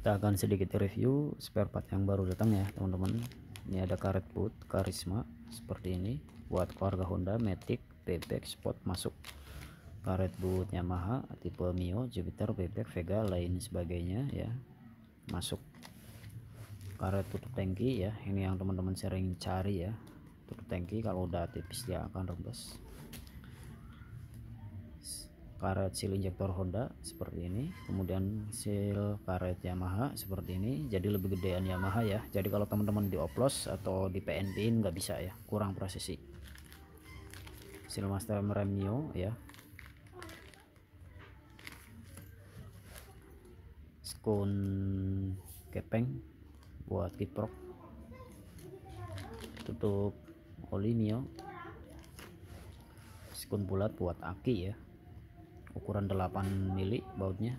kita akan sedikit review spare part yang baru datang ya teman-teman. Ini ada karet boot karisma seperti ini buat keluarga Honda Matic bebek spot masuk. Karet boot Yamaha tipe Mio Jupiter bebek Vega lain sebagainya ya masuk. Karet tutup tangki ya ini yang teman-teman sering cari ya tutup tangki kalau udah tipis dia akan rembes karet seal injektor Honda seperti ini. Kemudian seal karet Yamaha seperti ini. Jadi lebih gedean Yamaha ya. Jadi kalau teman-teman dioplos atau di PNP nggak bisa ya. Kurang presisi seal master rem Mio ya. Skun kepeng buat kiprok tutup oli Mio skun bulat buat aki ya ukuran 8 mili bautnya.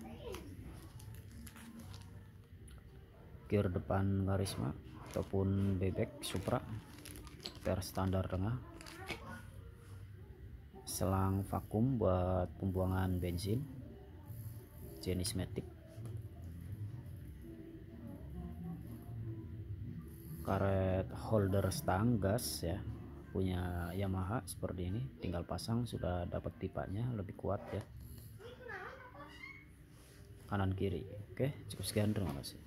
Gear depan karisma ataupun bebek supra. Per standar tengah. Selang vakum buat pembuangan bensin. Jenis matic karet holder stang gas ya punya Yamaha seperti ini tinggal pasang sudah dapat pipanya lebih kuat ya. Kanan kiri oke cukup sekian terima kasih